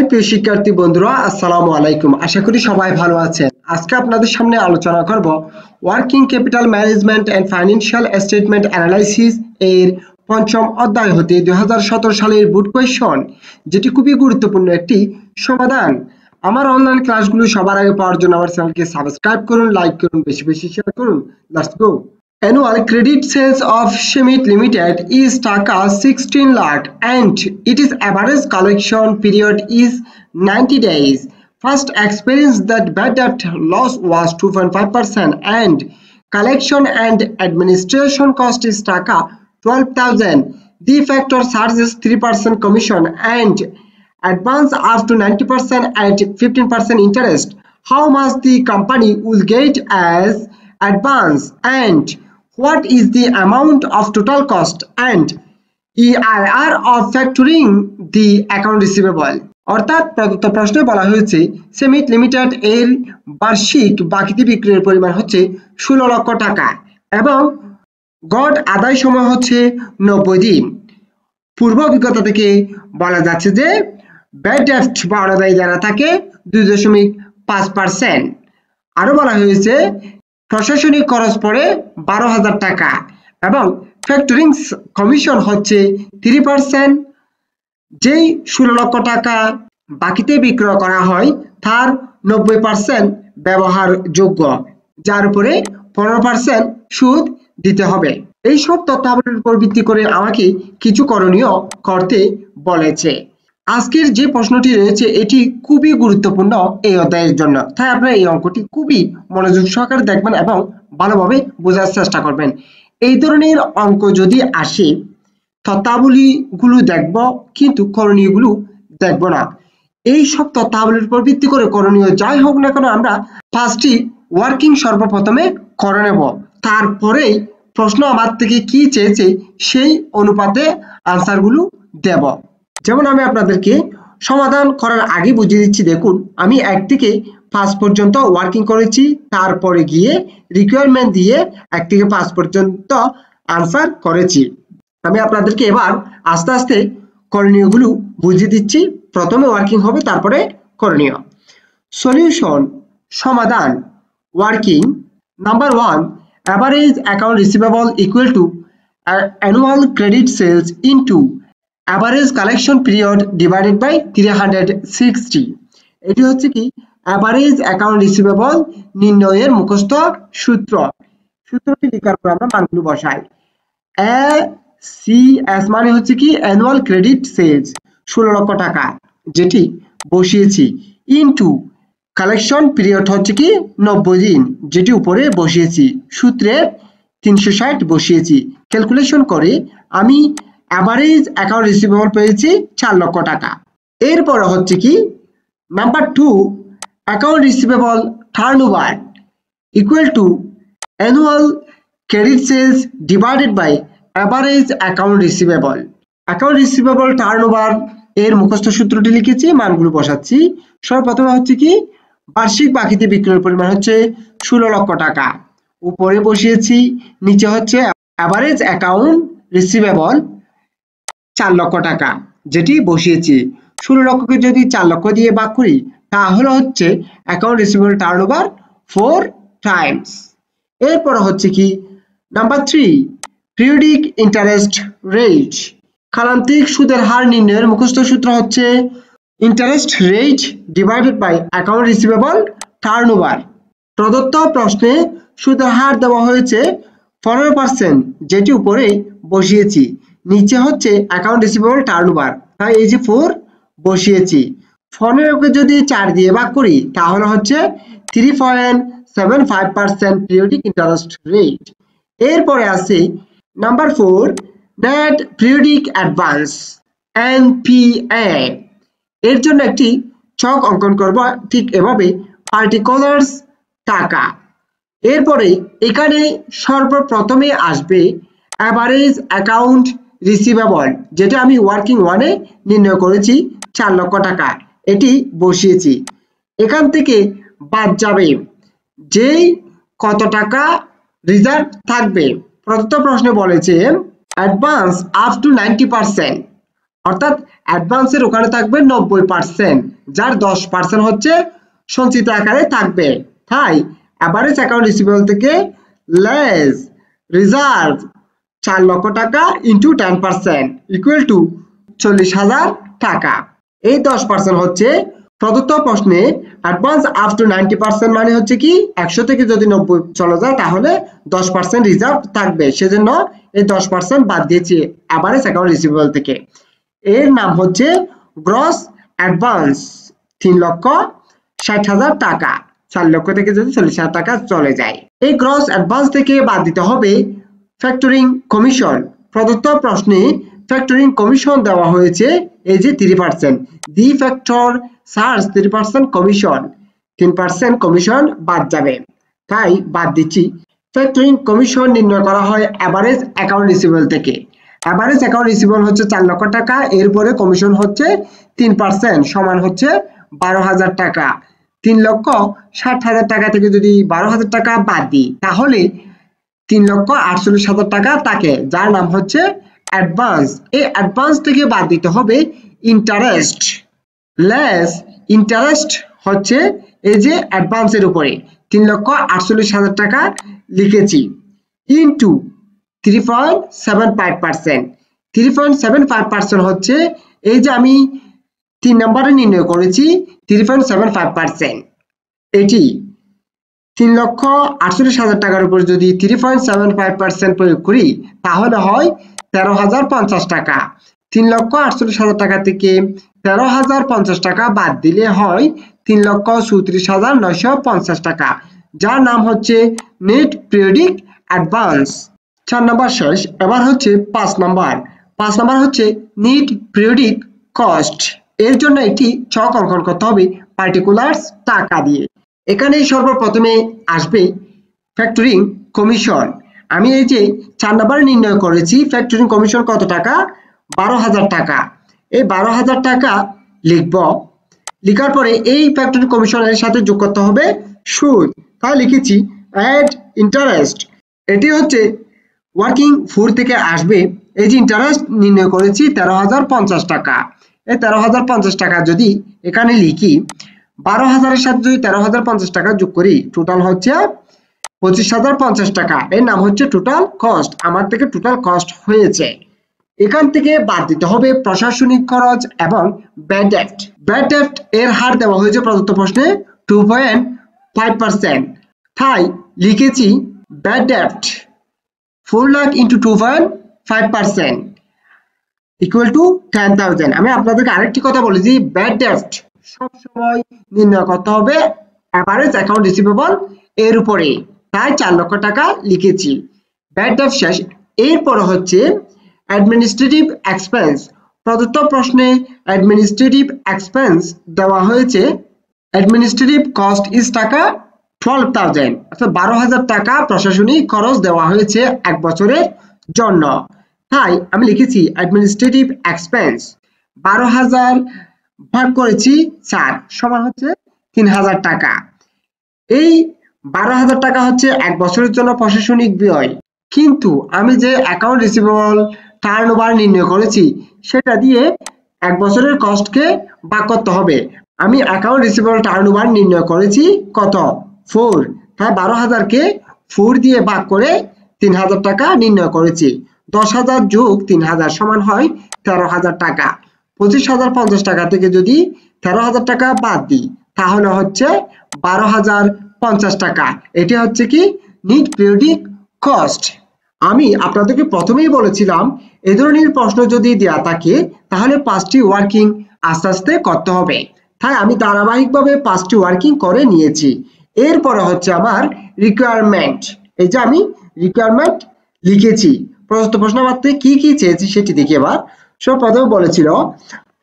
High প্রিয় শিক্ষার্থী বন্ধুরা, আসসালামু আলাইকুম। আশা করি সবাই ভালো আছেন। আজকে আপনাদের সামনে আলোচনা করব working capital management and financial statement analysis এর পঞ্চম অধ্যায় হতে দু হাজার সতেরো সালের বুট কোয়েশন যেটি খুবই গুরুত্বপূর্ণ একটি সমাধান। আমার অনলাইন ক্লাসগুলো সবার আগে পাওয়ার জন্য আমার চ্যানেলকে সাবস্ক্রাইব করুন লাইক করুন, বেশি বেশি শেয়ার করুন। Let's go Annual credit sales of Shemit Limited is Taka 16 lakh and its average collection period is 90 days. First experience that bad debt loss was 2.5% and collection and administration cost is Taka 12,000. The factor charges 3% commission and advance up to 90% at 15% interest. How much the company will get as advance and what is the amount of total cost and EIR of factoring the account receivable? অর্থাৎ প্রদত্ত প্রশ্নে বলা হয়েছে সেমিট limited এর বার্ষিক বাকিতে বিক্রয়ের পরিমাণ হচ্ছে ষোলো লক্ষ টাকা এবং গড় আদায় সময় হচ্ছে নব্বই দিন। পূর্ব অভিজ্ঞতা থেকে বলা যাচ্ছে যে ব্যাড ডেফট বা অনাদায়ী যারা থাকে, দুই দশমিক পাঁচ পার্সেন্ট আরও বলা হয়েছে প্রশাসনিক খরচ পড়ে বারো হাজার টাকা এবং ফ্যাক্টরিং কমিশন হচ্ছে থ্রি পার্সেন্ট যেই ষোলো লক্ষ টাকা বাকিতে বিক্রয় করা হয়, তার নব্বই পার্সেন্ট ব্যবহারযোগ্য, যার উপরে পনেরো পার্সেন্ট সুদ দিতে হবে। এই সব তথ্যাবলীর উপর ভিত্তি করে আমাকে কিছু করণীয় করতে বলেছে। আজকের যে প্রশ্নটি রয়েছে, এটি খুবই গুরুত্বপূর্ণ এই অধ্যায়ের জন্য। তাই আপনারা এই অঙ্কটি খুবই মনোযোগ সহকারে দেখবেন এবং ভালোভাবে বোঝার চেষ্টা করবেন। এই ধরনের অঙ্ক যদি আসে, তত্ত্বাবলীগুলো দেখব, কিন্তু করণীয়গুলো দেখব না। এই সব তত্ত্বাবলীর উপর ভিত্তি করে করণীয় যাই হোক না কেন, আমরা পাঁচটি ওয়ার্কিং সর্বপ্রথমে করে নেব। তারপরেই প্রশ্ন আমার থেকে কি চেয়েছে, সেই অনুপাতে আনসারগুলো দেব। যেমন আমি আপনাদেরকে সমাধান করার আগে বুঝিয়ে দিচ্ছি, দেখুন, আমি এক থেকে পাঁচ পর্যন্ত ওয়ার্কিং করেছি, তারপরে গিয়ে রিকোয়ারমেন্ট দিয়ে এক থেকে পাঁচ পর্যন্ত আনসার করেছি। আমি আপনাদেরকে এবার আস্তে আস্তে করণীয়গুলো বুঝিয়ে দিচ্ছি। প্রথমে ওয়ার্কিং হবে, তারপরে করণীয়। সলিউশন সমাধান working number one average account receivable equal to annual credit sales into average collection period divided by three hundred sixty এটি হচ্ছে কি অ্যাভারেজ অ্যাকাউন্ট রিসিভেবল নির্ণয়ের মুখস্থ সূত্র। সূত্রটি লেখার পর আমরা মানগুলো বসাই। এ সি এস মানে হচ্ছে কি অ্যানুয়াল ক্রেডিট সেলস ষোলো লক্ষ টাকা, যেটি বসিয়েছি। ইনটু কালেকশন পিরিয়ড হচ্ছে কি নব্বই দিন, যেটি উপরে বসিয়েছি। সূত্রে তিনশো ষাট বসিয়েছি। ক্যালকুলেশন করে আমি অ্যাভারেজ অ্যাকাউন্ট রিসিভেবল পেয়েছি চার লক্ষ টাকা। এরপরে হচ্ছে কি? Number two account receivable turnover equal to annual credit sales divided by average account receivable account receivable turnover এর মুখস্থ সূত্রটি লিখেছি, মানগুলো বসাচ্ছি। সর্বপ্রথমে হচ্ছে কি? বার্ষিক বাকিতে বিক্রয়ের পরিমাণ হচ্ছে ষোলো লক্ষ টাকা। উপরে বসিয়েছি, নিচে হচ্ছে অ্যাভারেজ অ্যাকাউন্ট রিসিভেবল চার লক্ষ টাকা, যেটি বসিয়েছি। ষোলো লক্ষকে যদি চার লক্ষ দিয়ে ভাগ করি, তাহলে হচ্ছে account receivable turnover four times এরপর হচ্ছে কি? Number three periodic interest rate কালান্তিক সুদের হার নির্ণয়ের মুখস্থ সূত্র হচ্ছে interest rate divided by account receivable turnover প্রদত্ত প্রশ্নে সুদের হার দেওয়া হয়েছে পনেরো পার্সেন্ট যেটি উপরে বসিয়েছি। নিচে হচ্ছে অ্যাকাউন্ট রিসিভেবল টার্ন ওভার তাই এই যে ফোর বসিয়েছি। পনেরোকে যদি চার দিয়ে ভাগ করি, তাহলে হচ্ছে three point seven five percent periodic interest rate এরপরে আছে number four net periodic advance NPA এর জন্য একটি ছক অঙ্কন করব, ঠিক এভাবে পার্টিকুলার্স টাকা। এরপরে এখানে সর্বপ্রথমে আসবে অ্যাভারেজ অ্যাকাউন্ট রিসিভেবল যেটা আমি ওয়ার্কিং ওয়ানে নির্ণয় করেছি চার লক্ষ টাকা। এটি বসিয়েছি। এখান থেকে বাদ যাবে যেই কত টাকা রিজার্ভ থাকবে। প্রদত্ত প্রশ্নে বলেছে advance up to ninety percent অর্থাৎ অ্যাডভান্সের ওখানে থাকবে নব্বই পার্সেন্ট যার দশ পার্সেন্ট হচ্ছে সঞ্চিত আকারে থাকবে। তাই অ্যাভারেজ অ্যাকাউন্ট রিসিভেবল থেকে লেস রিজার্ভ চার লক্ষ টাকা into ten percent equal to চল্লিশ হাজার টাকা। এই দশ পার্সেন্ট হচ্ছে প্রদত্ত প্রশ্নে advance up to ninety percent মানে হচ্ছে কি, একশো থেকে যদি নব্বই চলে যায় তাহলে দশ পার্সেন্ট রিজার্ভ থাকবে। সেজন্য এই দশ পার্সেন্ট বাদ দিয়েছি অ্যাভারেজ অ্যাকাউন্ট রিসিভেবল থেকে। এর নাম হচ্ছে গ্রস অ্যাডভান্স তিন লক্ষ ষাট হাজার টাকা। চার লক্ষ থেকে যদি চল্লিশ হাজার টাকা চলে যায়। এই গ্রস অ্যাডভান্স থেকে বাদ দিতে হবে ফ্যাক্টরিং কমিশন প্রদত্ত প্রশ্নে ফ্যাক্টরিং কমিশন দেওয়া হয়েছে, এই যে three percent the factor search three percent commission তিন পার্সেন্ট কমিশন বাদ যাবে। তাই বাদ দিচ্ছি। ফ্যাক্টরিং কমিশন নির্ণয় করা হয় অ্যাভারেজ অ্যাকাউন্ট রিসিভেবল থেকে। অ্যাভারেজ অ্যাকাউন্ট রিসিভেবল হচ্ছে চার লক্ষ টাকা, এরপরে কমিশন হচ্ছে তিন পার্সেন্ট সমান হচ্ছে বারো হাজার টাকা। তিন লক্ষ ষাট হাজার টাকা থেকে যদি বারো হাজার টাকা বাদ দিই, তাহলে তিন লক্ষ আটচল্লিশ হাজার টাকা তাকে, যার নাম হচ্ছে অ্যাডভান্স এই অ্যাডভান্স থেকে বাদ দিতে হবে ইন্টারেস্ট লেস ইন্টারেস্ট হচ্ছে এই যে অ্যাডভান্সের উপরে। তিন লক্ষ আটচল্লিশ হাজার টাকা লিখেছি। Into three point seven five percent three point seven five percent হচ্ছে এই যে আমি তিন নম্বরে নির্ণয় করেছি three point seven five percent এটি তিন লক্ষ আটচল্লিশ হাজার টাকার উপর যদি three point seven five percent প্রয়োগ করি, তাহলে হয় তেরো হাজার পঞ্চাশ টাকা। তিন লক্ষ আটচল্লিশ হাজার টাকা থেকে তেরো হাজার পঞ্চাশ টাকা বাদ দিলে হয় তিন লক্ষ চৌত্রিশ হাজার নয়শো পঞ্চাশ টাকা, যার নাম হচ্ছে নেট পিরিয়ডিক অ্যাডভান্স চার নম্বর শেষ, এবার হচ্ছে পাঁচ নম্বর। পাঁচ নম্বর হচ্ছে নিট পিরিয়ডিক কস্ট এর জন্য একটি ছক অঙ্কন করতে হবে পার্টিকুলার্স টাকা দিয়ে। এখানে সর্বপ্রথমে আসবে ফ্যাক্টরিং কমিশন আমি এই যে চার নাম্বারে নির্ণয় করেছি ফ্যাক্টরিং কমিশন কত টাকা? বারো হাজার টাকা। এই বারো হাজার টাকা লিখব। লিখার পরে এই ফ্যাক্টরি কমিশনের সাথে যোগ করতে হবে সুদ। তাই লিখেছি অ্যাড ইন্টারেস্ট এটি হচ্ছে ওয়ার্কিং ফুড থেকে আসবে। এই যে ইন্টারেস্ট নির্ণয় করেছি তেরো হাজার পঞ্চাশ টাকা। এই তেরো হাজার পঞ্চাশ টাকা যদি এখানে লিখি বারো হাজারের সাথে যদি তেরো হাজার পঞ্চাশ টাকা যোগ করি টোটাল হচ্ছে পঁচিশ হাজার পঞ্চাশ টাকা। এর নাম হচ্ছে টোটাল কস্ট আমার থেকে টোটাল কস্ট হয়েছে। এখান থেকে বাদ দিতে হবে প্রশাসনিক খরচ এবং ব্যাড ডেফট ব্যাড এর হার দেওয়া হয়েছে প্রদত্ত প্রশ্নে টু পয়েন্ট ফাইভ পার্সেন্ট তাই লিখেছি bad four lakh into two point five percent equal to ten thousand আমি আপনাদেরকে আরেকটি কথা বলেছি ব্যাড সবসময় নির্ণয় করতে হবে অ্যাভারেজ অ্যাকাউন্ট রিসিভেবল এর উপরে। তাই চার লক্ষ টাকা লিখেছি। ব্যাড ডেফট শেষ। এরপর হচ্ছে অ্যাডমিনিস্ট্রেটিভ এক্সপেন্স প্রদত্ত প্রশ্নে অ্যাডমিনিস্ট্রেটিভ এক্সপেন্স দেওয়া হয়েছে। Administrative cost is taka twelve thousand অর্থাৎ বারো হাজার টাকা প্রশাসনিক খরচ দেওয়া হয়েছে এক বছরের জন্য। তাই আমি লিখেছি অ্যাডমিনিস্ট্রেটিভ এক্সপেন্স বারো হাজার ভাগ করেছি চার, সমান হচ্ছে তিন হাজার টাকা। এই বারো হাজার টাকা হচ্ছে এক বছরের জন্য প্রশাসনিক ব্যয়। কিন্তু আমি যে অ্যাকাউন্ট রিসিভেবল টার্ন ওভার নির্ণয় করেছি, সেটা দিয়ে এক বছরের কস্টকে ভাগ করতে হবে। আমি অ্যাকাউন্ট রিসিভেবল টার্ন ওভার নির্ণয় করেছি কত? ফোর তাই বারো হাজারকে ফোর দিয়ে ভাগ করে তিন হাজার টাকা নির্ণয় করেছি। দশ হাজার যোগ তিন হাজার সমান হয় তেরো হাজার টাকা। পঁচিশ হাজার পঞ্চাশ টাকা থেকে যদি তেরো হাজার টাকা বাদ দিই, তাহলে হচ্ছে বারো হাজার পঞ্চাশ টাকা। এটি হচ্ছে কি নিট পিরিয়ডিক কস্ট আমি আপনাদেরকে প্রথমেই বলেছিলাম, এ ধরনের প্রশ্ন যদি দেওয়া থাকে, তাহলে পাঁচটি ওয়ার্কিং আস্তে আস্তে করতে হবে। তাই আমি ধারাবাহিকভাবে পাঁচটি ওয়ার্কিং করে নিয়েছি। এরপরে হচ্ছে আমার রিকোয়ারমেন্ট এই যে আমি রিকোয়ারমেন্ট লিখেছি। প্রশ্ন প্রশ্নপত্রে কি কি চেয়েছি সেটি দেখি এবার। প্রথমে বলেছিল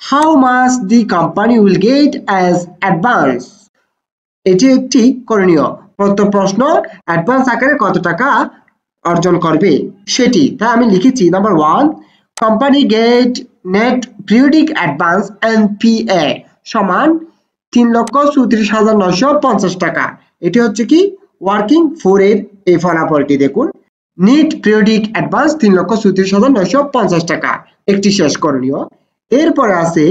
how much the company will get as advance এটি একটি করণীয়। প্রদত্ত প্রশ্ন অ্যাডভান্স আকারে কত টাকা অর্জন করবে সেটি। তাই আমি লিখেছি number one company get net periodic advance NPA সমান তিন লক্ষ চৌত্রিশ হাজার নয়শো পঞ্চাশ টাকা। এটি হচ্ছে কি? ওয়ার্কিং ফোর এর এই ফলাফলটি। দেখুন নিট পিরিয়ডিক অ্যাডভান্স তিন লক্ষ চৌত্রিশ হাজার নয়শো পঞ্চাশ টাকা। একটি শেষ করণীয় এরপরে আছে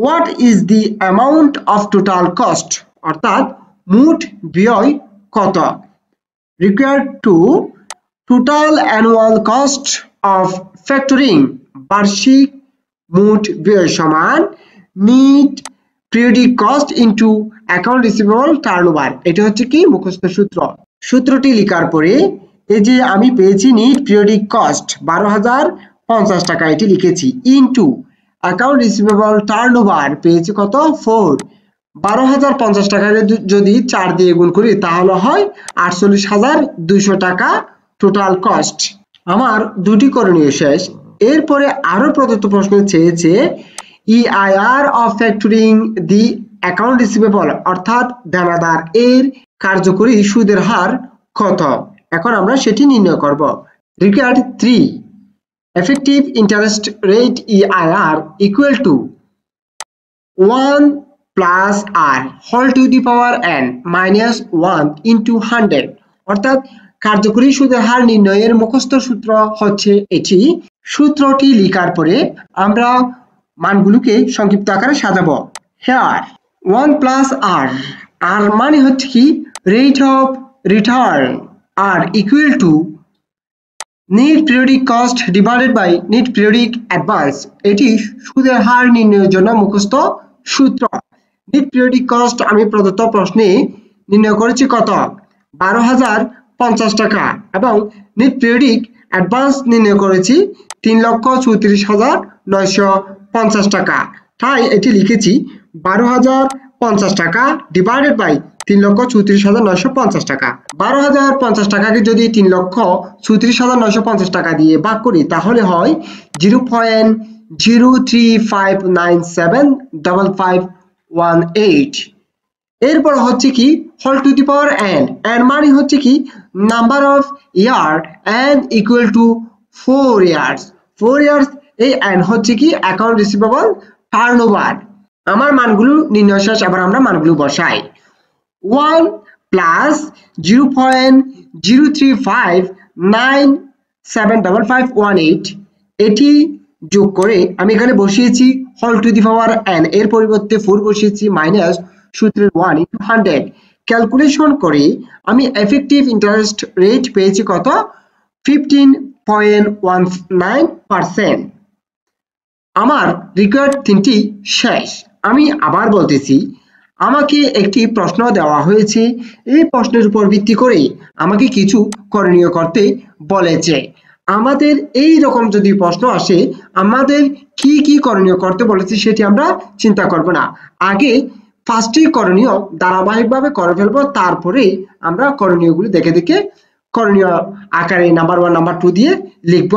what is the amount of total cost অর্থাৎ মোট ব্যয় কত? Required to total annual cost of factoring বার্ষিক মোট ব্যয় সমান net periodic cost into account receivable turnover এটা হচ্ছে কি? মুখস্থ সূত্র। সূত্রটি লেখার পরে, এই যে আমি পেয়েছি নিট পিরিয়ডিক কস্ট বারো হাজার পঞ্চাশ টাকা এটি লিখেছি। ইনটু অ্যাকাউন্ট রিসিভেবল টার্নওভার পেয়েছি কত? ফোর বারো হাজার পঞ্চাশ টাকাকে যদি চার দিয়ে গুণ করি তাহলে হয় আটচল্লিশ হাজার দুইশো টাকা টোটাল কস্ট আমার দুটি করণীয় শেষ। এরপরে আরও প্রদত্ত প্রশ্ন চেয়েছে EIR of factoring the account receivable অর্থাৎ দেনাদার এর কার্যকরী সুদের হার কত? এখন আমরা সেটি নির্ণয় করব। Required three effective interest rate EIR equal to 1 plus R whole to the power n minus 1 into 100 অর্থাৎ কার্যকরী সুদের হার নির্ণয়ের মুখস্থ সূত্র হচ্ছে এটি। সূত্রটি লিখার পরে আমরা মানগুলোকে সংক্ষিপ্ত আকারে সাজাবো। Here one plus R R মানে হচ্ছে কি? Rate of return R equal to net periodic cost divided by net periodic advance এটি সুদের হার নির্ণয়ের জন্য মুখস্থ সূত্র। নিট পিরিয়ডিক কস্ট আমি প্রদত্ত প্রশ্নে নির্ণয় করেছি কত? বারো হাজার পঞ্চাশ টাকা। এবং নিট পিরিয়ডিক অ্যাডভান্স নির্ণয় করেছি তিন লক্ষ চৌত্রিশ হাজার নয়শো পঞ্চাশ টাকা। তাই এটি লিখেছি বারো হাজার পঞ্চাশ টাকা ডিভাইডেড বাই তিন লক্ষ চৌত্রিশ হাজার নয়শো পঞ্চাশ টাকা। বারো হাজার পঞ্চাশ টাকাকে যদি তিন লক্ষ চৌত্রিশ হাজার নয়শো পঞ্চাশ টাকা দিয়ে ভাগ করি, তাহলে হয় zero point zero three five nine seven double five one eight. এরপর হচ্ছে কি, হল to the power N N মানে হচ্ছে কি, number of year N equal to four years four years এই এন হচ্ছে কি অ্যাকাউন্ট রিসিভেবল টার্ন আমার মানগুলো নির্ণয় শেষ আবার আমরা মানগুলো বসাই। One plus zero point zero three five nine seven double five one eight এটি যোগ করে আমি এখানে বসিয়েছি হল টু দি পাওয়ার এন এর পরিবর্তে ফোর বসিয়েছি মাইনাস সূত্রের ওয়ান ইন্টু হান্ড্রেড ক্যালকুলেশন করে আমি এফেক্টিভ ইন্টারেস্ট রেট পেয়েছি কত? Fifteen point one nine percent আমার রিকোয়ার্ড তিনটি শেষ। আমি আবার বলতেছি আমাকে একটি প্রশ্ন দেওয়া হয়েছে। এই প্রশ্নের উপর ভিত্তি করে আমাকে কিছু করণীয় করতে বলেছে। আমাদের এই রকম যদি প্রশ্ন আসে, আমাদের কি কি করণীয় করতে বলেছে সেটি আমরা চিন্তা করব না। আগে ফার্স্টে করণীয় ধারাবাহিকভাবে করে ফেলব, তারপরে আমরা করণীয়গুলো দেখে দেখে করণীয় আকারে নাম্বার ওয়ান নাম্বার টু দিয়ে লিখব।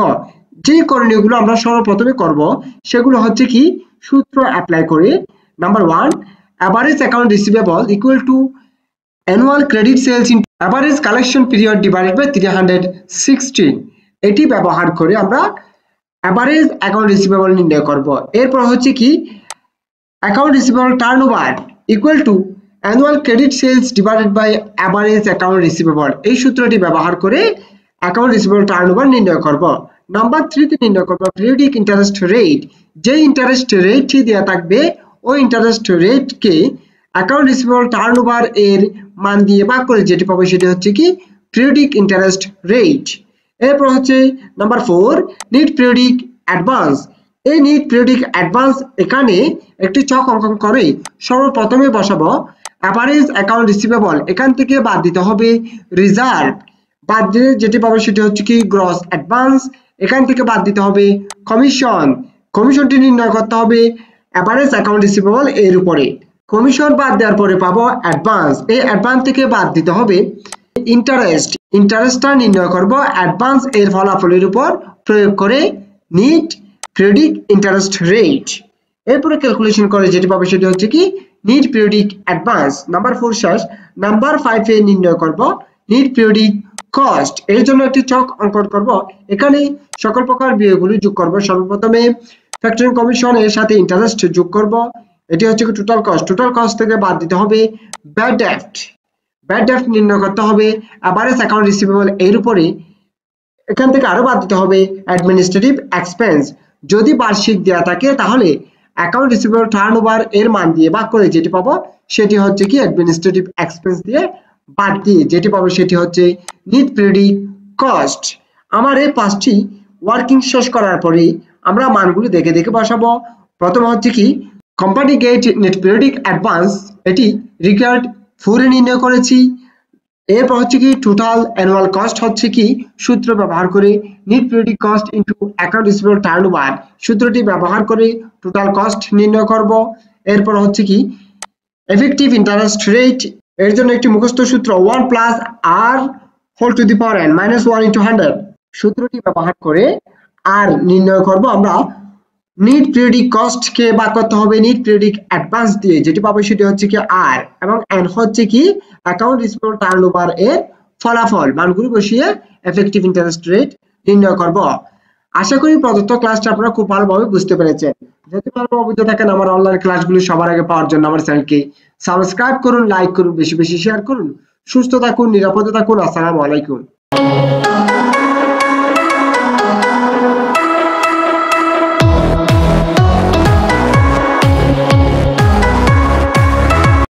যে করণীয়গুলো আমরা সর্বপ্রথমে করব, সেগুলো হচ্ছে কি? সূত্র অ্যাপ্লাই করে number one receivable equal to annual credit sales in average collection period divided by three hundred sixteen এটি ব্যবহার করে আমরা অ্যাভারেজ অ্যাকাউন্ট রিসিভেবল নির্ণয় করব। এরপর হচ্ছে কি? Account receivable turn over equal to annual credit sales divided by average account receivable এই সূত্রটি ব্যবহার করে অ্যাকাউন্ট রিসিভেবল টার্ন ওভার নির্ণয় করব। নাম্বার থ্রিতে নির্ণয় করব পিরিয়ডিক ইন্টারেস্ট রেট যে ইন্টারেস্ট রেটটি দেওয়া থাকবে ওই ইন্টারেস্ট রেটকে অ্যাকাউন্ট রিসিভেবল টার্ন ওভার এর মান দিয়ে ভাগ করে যেটি পাবো সেটি হচ্ছে কি পিরিয়ডিক ইন্টারেস্ট রেট এরপর হচ্ছে number four net periodic advance এই নিট পিরিয়ডিক অ্যাডভান্স এখানে একটি চক অঙ্কন করে। সর্বপ্রথমে বসাবো অ্যাভারেজ অ্যাকাউন্ট রিসিভেবল এখান থেকে বাদ দিতে হবে রিজার্ভ বাদ দিয়ে যেটি পাবো সেটি হচ্ছে কি গ্রস অ্যাডভান্স এখান থেকে বাদ দিতে হবে কমিশন কমিশনটি নির্ণয় করতে হবে অ্যাভারেজ অ্যাকাউন্ট রিসিভেবল এর উপরে। কমিশন বাদ দেওয়ার পরে পাবো অ্যাডভান্স এই অ্যাডভান্স থেকে বাদ দিতে হবে ইন্টারেস্ট ইন্টারেস্টটা নির্ণয় করব অ্যাডভান্স এর ফলাফলের উপর প্রয়োগ করে নিট পিরিয়ডিক ইন্টারেস্ট রেট এরপরে ক্যালকুলেশন করে যেটি পাবে সেটি হচ্ছে কি net periodic advance number four শেষ নাম্বার ফাইভে নির্ণয় করব নিট পিরিয়ডিক কস্ট এর জন্য একটি চক অঙ্কন করব। এখানে সকল প্রকার ব্যয়গুলি যোগ করব। সর্বপ্রথমে ফ্যাক্টরিং কমিশন এর সাথে ইন্টারেস্ট যোগ করব। এটি হচ্ছে টোটাল কস্ট টোটাল কস্ট থেকে বাদ দিতে হবে ব্যাড ডেফট ব্যাড ডেফট নির্ণয় করতে হবে। অ্যাভারেজ অ্যাকাউন্ট রিসিভেবল এর উপরে। এখান থেকে আরও বাদ দিতে হবে অ্যাডমিনিস্ট্রেটিভ এক্সপেন্স যদি বার্ষিক দেয়া থাকে, তাহলে অ্যাকাউন্ট রিসিভেবল টার্ন ওভার এর মান দিয়ে ভাগ করে যেটি পাবো, সেটি হচ্ছে কি অ্যাডমিনিস্ট্রেটিভ এক্সপেন্স দিয়ে বাদ দিয়ে যেটি পাবো, সেটি হচ্ছে নিট পিরিয়ডিক কস্ট আমার এই পাঁচটি ওয়ার্কিং শেষ করার পরে আমরা মানগুলি দেখে দেখে বসাবো। প্রথম হচ্ছে কি company get net periodic advance এটি রিকার্ড ফুরে নির্ণয় করেছি। এরপর হচ্ছে কি টোটাল অ্যানুয়াল কস্ট হচ্ছে কি, সূত্র ব্যবহার করে net periodic cost into account receivable turn over সূত্রটি ব্যবহার করে টোটাল কস্ট নির্ণয় করব। এরপর হচ্ছে কি এফেক্টিভ ইন্টারেস্ট রেট এর জন্য একটি মুখস্থ সূত্র one plus R whole to the power N minus one into hundred সূত্রটি ব্যবহার করে আর নির্ণয় করব আমরা নিট পিরিয়ডিক কস্ট কে বা করতে হবে নিট পিরিয়ডিক অ্যাডভান্স দিয়ে। যেটি পাবো সেটি হচ্ছে কি আর এবং এন হচ্ছে কি অ্যাকাউন্ট রিসিভেবল টার্নওভার এর ফলাফল, মানগুলি বসিয়ে এফেক্টিভ ইন্টারেস্ট রেট নির্ণয় করব। আশা করি প্রদত্ত ক্লাসটা আপনারা খুব ভালোভাবে বুঝতে পেরেছেন। যদি ভালোভাবে বুঝতে থাকেন আমার অনলাইন ক্লাসগুলো সবার আগে পাওয়ার জন্য আমার চ্যানেলকে সাবস্ক্রাইব করুন লাইক করুন, বেশি বেশি শেয়ার করুন। সুস্থ থাকুন, নিরাপদে থাকুন, আসসালামু আলাইকুম।